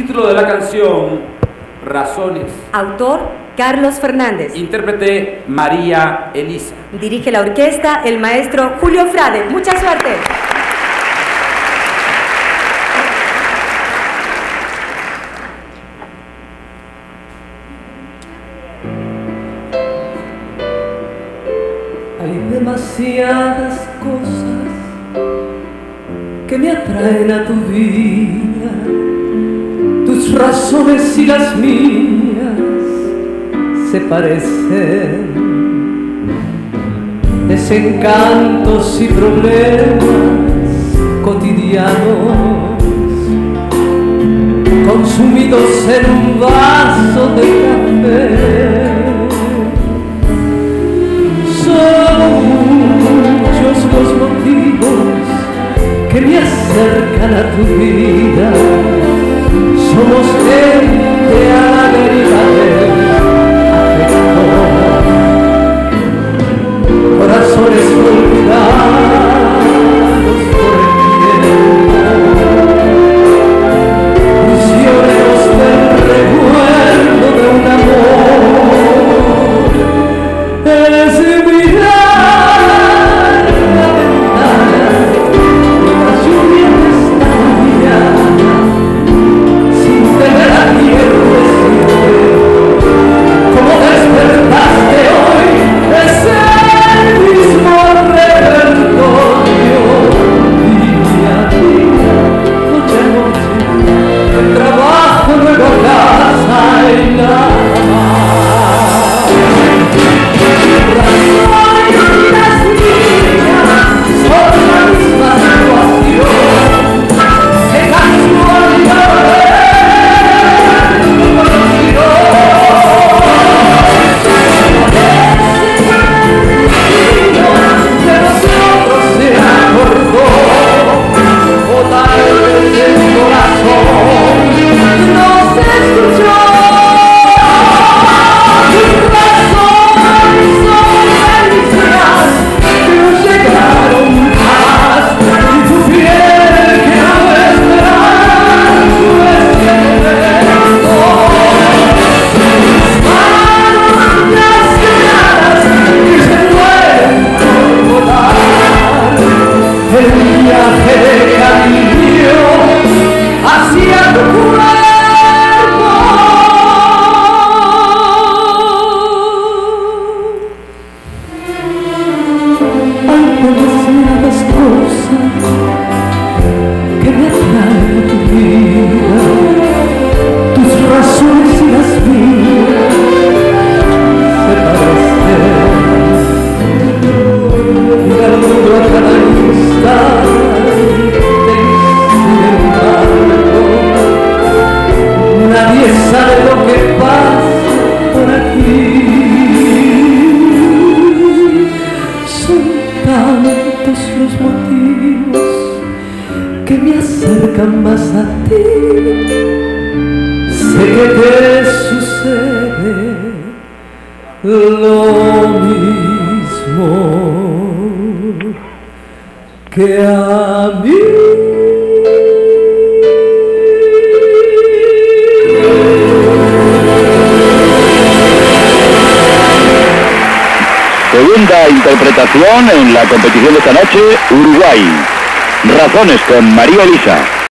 Título de la canción, Razones. Autor, Carlos Fernández. Intérprete, María Elisa. Dirige la orquesta el maestro Julio Frade. Mucha suerte. Hay demasiadas cosas que me atraen a tu vida razones y las mías se parecen. Desencantos y problemas cotidianos, consumidos en un vaso de acercan a ti, sé que te sucede lo mismo que a mí. Segunda interpretación en la competición de esta noche, Uruguay. Razones con María Elisa.